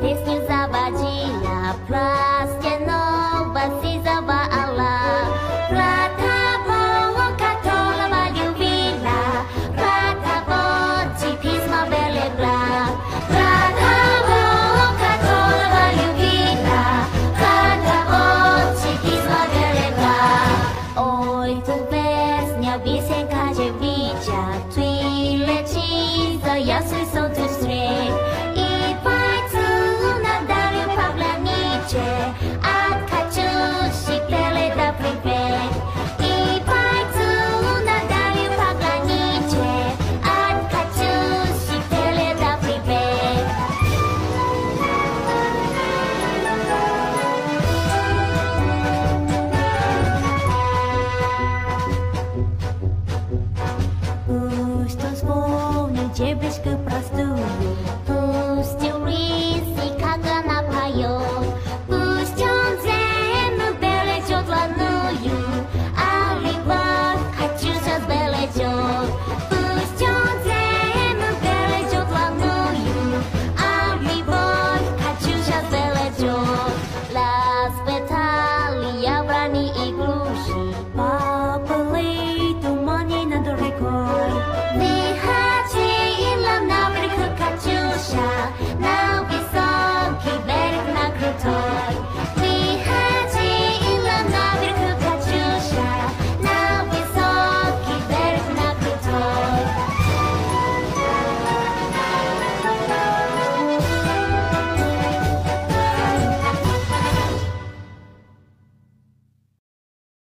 this news Чебочка простую